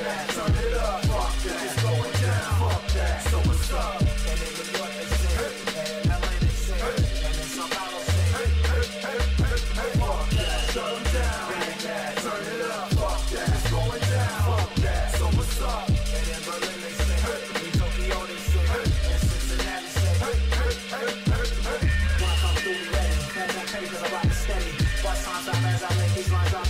Shut. Turn it up. Fuck that. It's going down. Fuck that. So what's up? I make these lines, I'm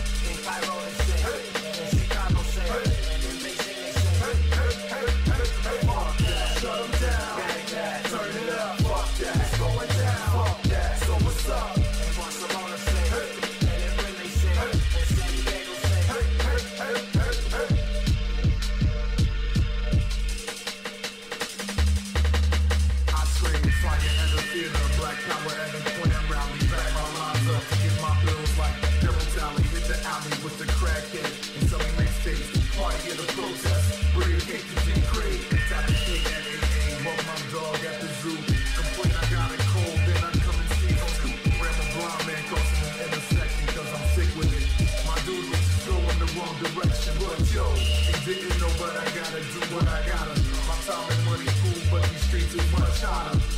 fire and the fear of black power and the point I'm rally back. My lines up, get my bills like Daryl Tally. Hit the alley with the crackhead and selling mixtapes. Party at the protest, breathe hate to Jim Craig. Tap the shit at 8 Walk my dog at the zoo. Complain I got a cold, then I come and see on you. Ram a blind man crossing the intersection cause I'm sick with it. My dude was going the wrong direction, but yo, he didn't know what I gotta do, what I gotta. My time and money cool, but these streets too much hotter.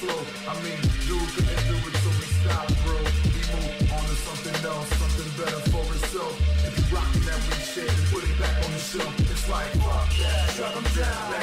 flow. I mean, dude couldn't do it so we stop, bro. We move on to something else, something better for itself. If you rockin' that weak shit, put it back on the shelf. It's like, fuck that, shut them down.